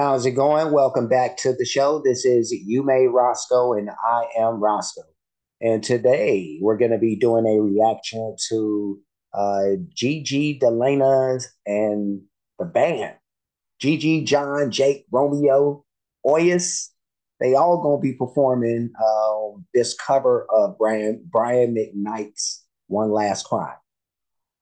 How's it going? Welcome back to the show. This is You Made Roskoe, and I am Roskoe. And today we're going to be doing a reaction to uh, Gigi De Lana and the band. Gigi, John, Jake, Romeo, Oyus. They all going to be performing uh, this cover of Brian, Brian McKnight's One Last Cry.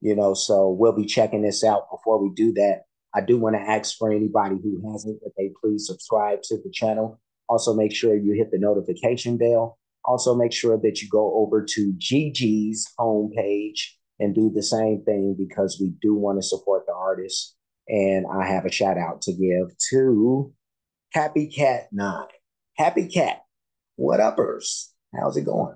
You know, so we'll be checking this out. Before we do that, I do want to ask for anybody who hasn't that they please subscribe to the channel. Also, make sure you hit the notification bell. Also, make sure that you go over to Gigi's homepage and do the same thing because we do want to support the artists. And I have a shout out to give to Happy Cat Nine. Happy Cat, what uppers? How's it going?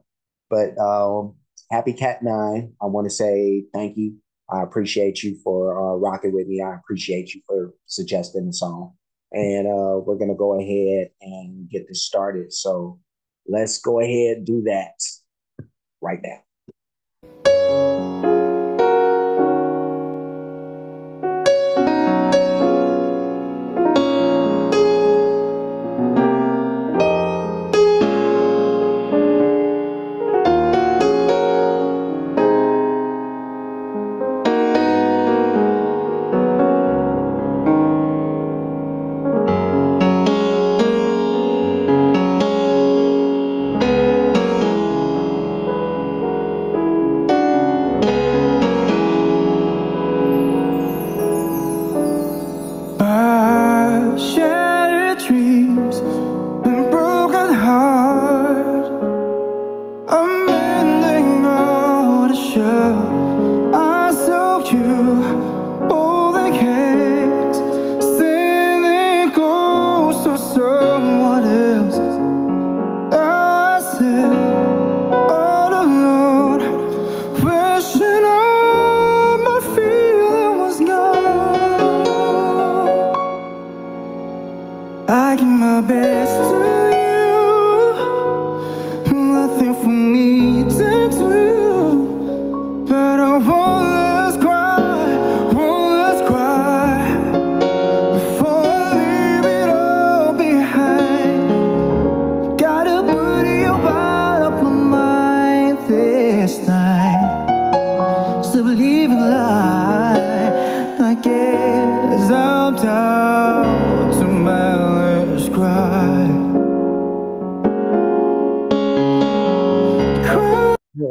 But um, Happy Cat Nine, I want to say thank you I appreciate you for uh, rocking with me. I appreciate you for suggesting the song. And uh, we're going to go ahead and get this started. So let's go ahead and do that right now. sure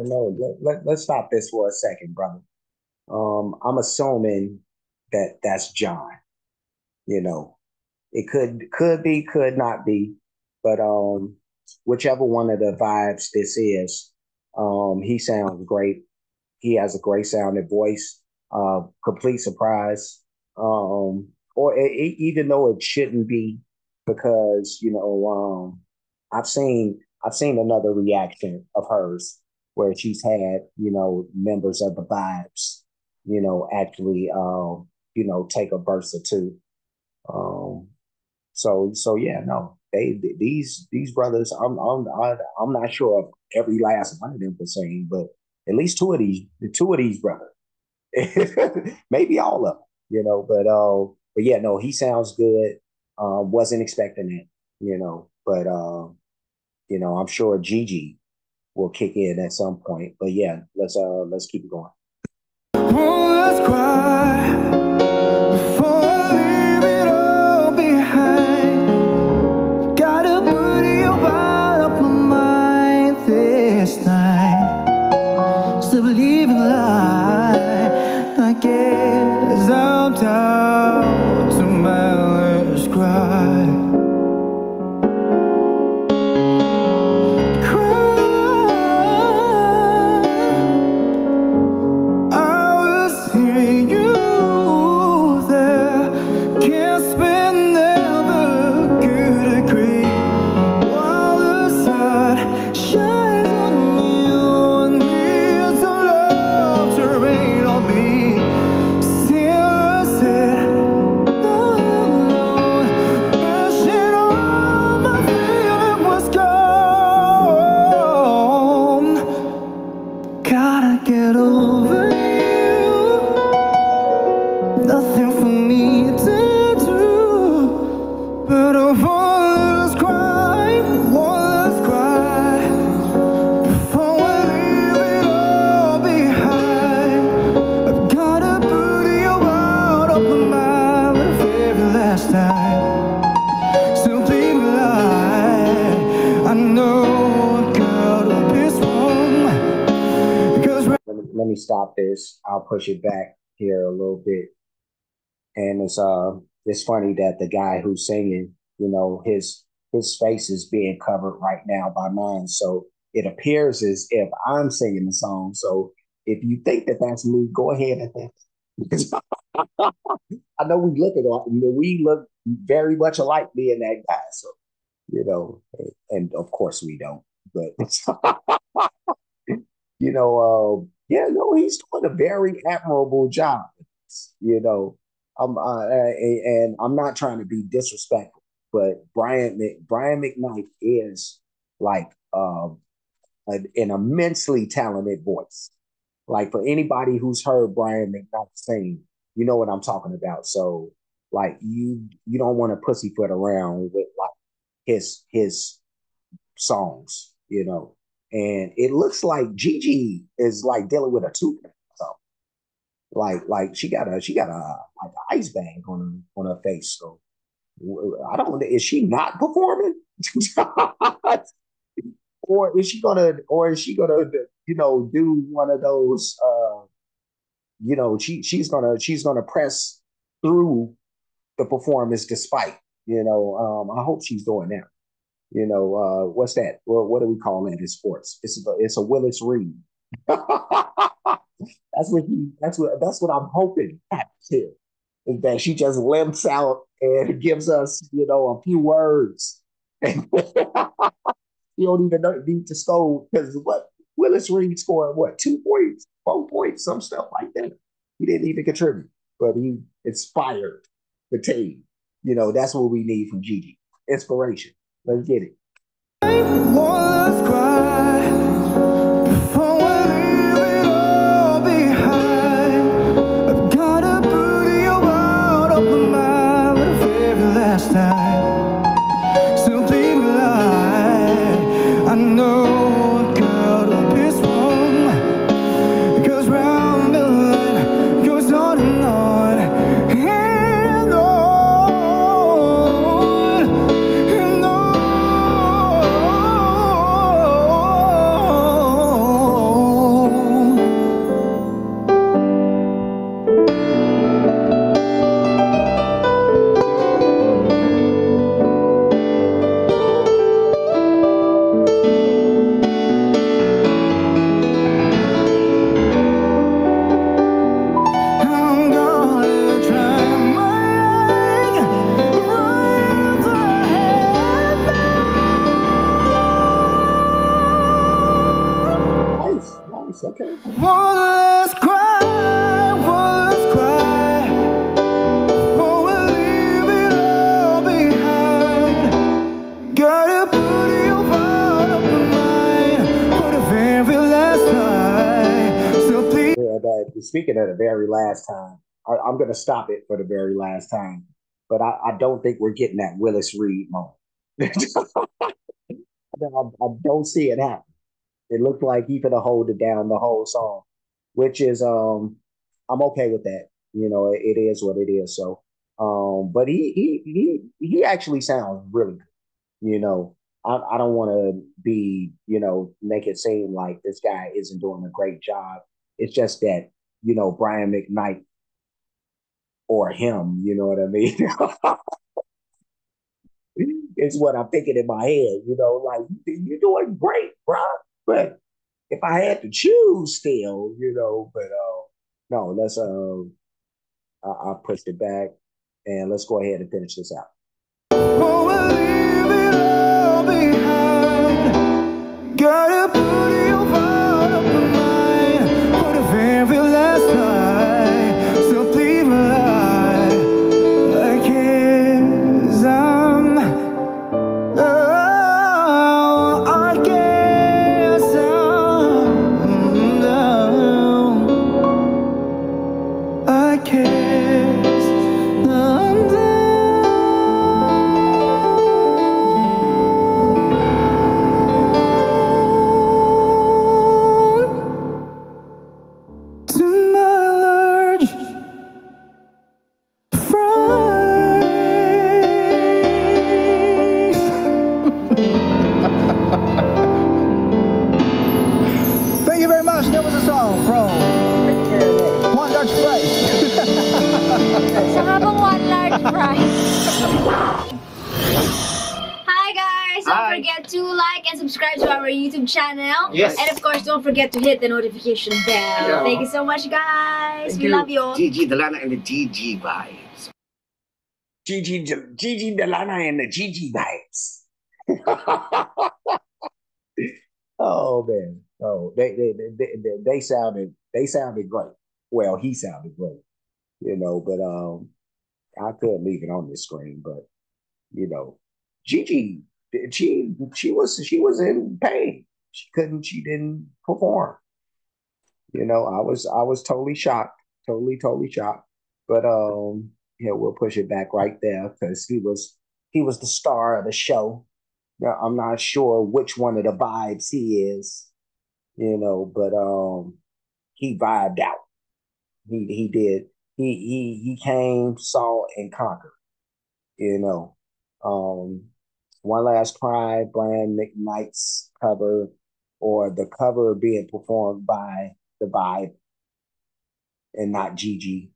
no, let, let, let's stop this for a second, brother. Um, I'm assuming that that's John. You know, it could could be, could not be, but um, whichever one of the vibes this is, um, he sounds great. He has a great sounding voice. Uh, complete surprise. Um, or it, it, even though it shouldn't be, because you know, um, I've seen I've seen another reaction of hers where she's had, you know, members of the vibes, you know, actually, um, you know, take a verse or two. Um, so, so yeah, no, they these these brothers, I'm I'm I'm not sure of every last one of them for saying, but at least two of these, the two of these brothers, maybe all of them, you know. But uh, but yeah, no, he sounds good. Uh, wasn't expecting it, you know. But uh, you know, I'm sure Gigi will kick in at some point. But yeah, let's uh let's keep it going. Let me stop this. I'll push it back here a little bit. And it's uh it's funny that the guy who's singing, you know, his his face is being covered right now by mine. So it appears as if I'm singing the song. So if you think that that's me, go ahead and think. I know we look at we look very much alike, and that guy. So you know, and of course we don't. But you know, uh, yeah, no, he's doing a very admirable job. You know, I'm uh, and I'm not trying to be disrespectful, but Brian Brian McKnight is like um, an, an immensely talented voice. Like for anybody who's heard Brian McKnight sing, you know what I'm talking about. So like you you don't want to pussyfoot around with like his his songs, you know. And it looks like Gigi is like dealing with a tooth so like like she got a she got a like an ice bag on on her face. So I don't is she not performing? or is she gonna or is she gonna you know do one of those uh you know she she's gonna she's gonna press through the performance despite you know um I hope she's doing that you know uh what's that well, what do we call it in sports it's a, it's a Willis Reed that's what he that's what that's what I'm hoping here is that she just limps out and gives us you know a few words you don't even need to score because what Willis Reed scored what two points, four points, some stuff like that. He didn't even contribute, but he inspired the team. You know, that's what we need from Gigi. Inspiration. Let's get it. Speaking of the very last time, I, am going to stop it for the very last time. But I, I don't think we're getting that Willis Reed moment. I, don't see it happen. It looked like he could have hold it down the whole song, which is um I'm okay with that. You know, it, it is what it is. So um, but he he he he actually sounds really good. You know, I, I don't want to be, you know, make it seem like this guy isn't doing a great job. It's just that, you know, Brian McKnight or him, you know what I mean? it's what I'm thinking in my head, you know, like you're doing great, bro. But if I had to choose still, you know, but uh no, let's uh, I, I pushed it back and let's go ahead and finish this out. Oh, channel. Yes. And of course, don't forget to hit the notification bell. Yeah. Thank you so much, guys. Thank we you. love you all. Gigi De Lana and the Gigi vibes. Gigi, Gigi De Lana and the Gigi vibes. oh man, oh they they, they they they sounded they sounded great. Well, he sounded great, you know. But um, I couldn't leave it on the screen. But you know, Gigi, she she was she was in pain. She couldn't. She didn't perform. You know, I was I was totally shocked, totally totally shocked. But um, yeah, we'll push it back right there because he was he was the star of the show. Now, I'm not sure which one of the vibes he is, you know, but um, he vibed out. He he did. He he he came, saw, and conquered. You know, um, one last cry, Brian McKnight's cover, or the cover being performed by the Vibe, and not Gigi.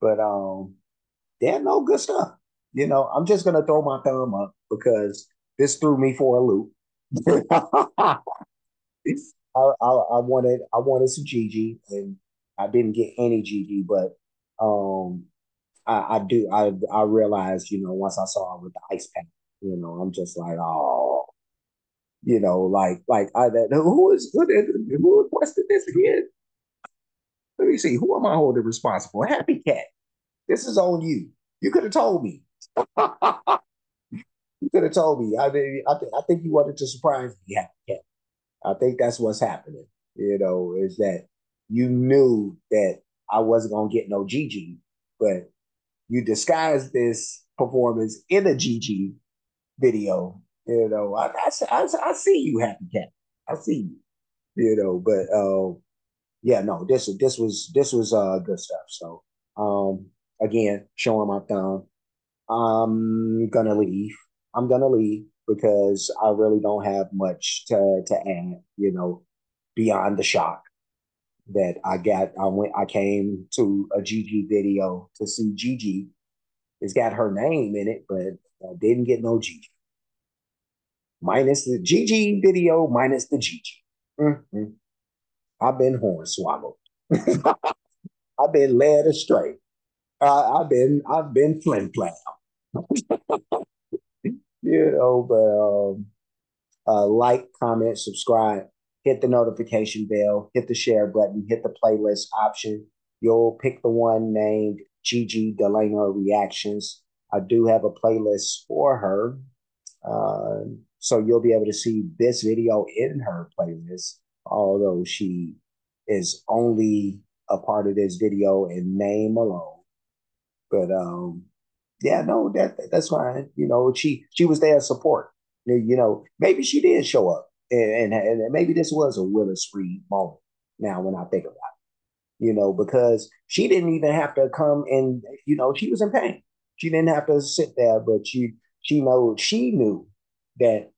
But um, yeah, no good stuff. You know, I'm just gonna throw my thumb up because this threw me for a loop. I, I, I wanted I wanted some Gigi and I didn't get any Gigi, but um I, I do I I realized, you know, once I saw it with the ice pack, you know, I'm just like, oh, you know, like like I that who is who, who requested this again? Let me see, who am I holding responsible? Happy Cat. This is on you. You could have told me. you could have told me. I mean, I, th- I think you wanted to surprise me, Happy Cat. I think that's what's happening. You know, is that you knew that I wasn't gonna get no Gigi, but you disguised this performance in a Gigi video. You know, I, I, I, I see you, Happy Cat. I see you. You know, but uh, yeah, no, this this was this was uh good stuff. So um again, showing my thumb. I'm gonna leave. I'm gonna leave because I really don't have much to to add, you know, beyond the shock that I got. I went I came to a Gigi video to see Gigi. It's got her name in it, but I didn't get no Gigi. Minus the Gigi video, minus the Gigi. Mm-hmm. I've been hornswoggled. I've been led astray. Uh, I've been I've been flim flam. you know, but um, uh, like, comment, subscribe, hit the notification bell, hit the share button, hit the playlist option. You'll pick the one named Gigi De Lana Reactions. I do have a playlist for her. Uh, so you'll be able to see this video in her playlist, although she is only a part of this video in name alone. But um, yeah, no, that that's fine. You know, she she was there support. You know, maybe she did show up, and, and, and maybe this was a Willis Reed moment. Now, when I think about it, you know, because she didn't even have to come and you know she was in pain. She didn't have to sit there, but she she know she knew that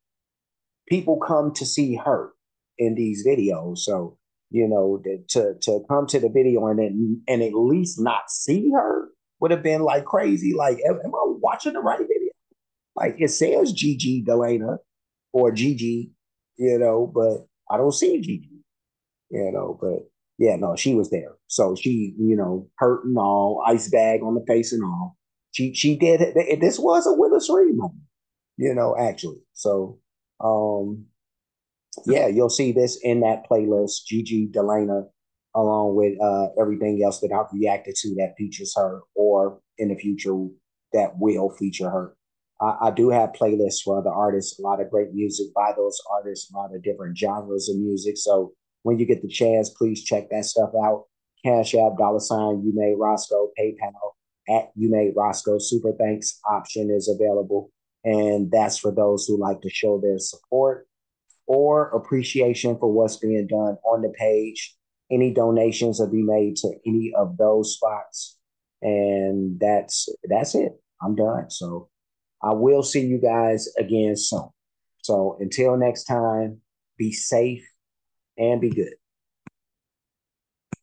people come to see her in these videos. So you know, to to come to the video and then and at least not see her would have been like crazy. Like, am, am I watching the right video? Like it says Gigi De Lana or Gigi, you know, but I don't see Gigi, you know, but yeah, no, she was there. So she, you know, hurt and all, ice bag on the face and all. She she did. This was a Willis Reed moment, you know, actually. So um yeah, you'll see this in that playlist, Gigi De Lana along with uh, everything else that I've reacted to that features her or in the future that will feature her. I, I, do have playlists for other artists, a lot of great music by those artists, a lot of different genres of music. So when you get the chance, please check that stuff out. Cash App, dollar sign, you made Roskoe, PayPal at you made Roskoe. Super thanks option is available. And that's for those who like to show their support or appreciation for what's being done on the page. Any donations will be made to any of those spots. And that's that's it. I'm done. So i will see you guys again soon. So until next time be safe and be good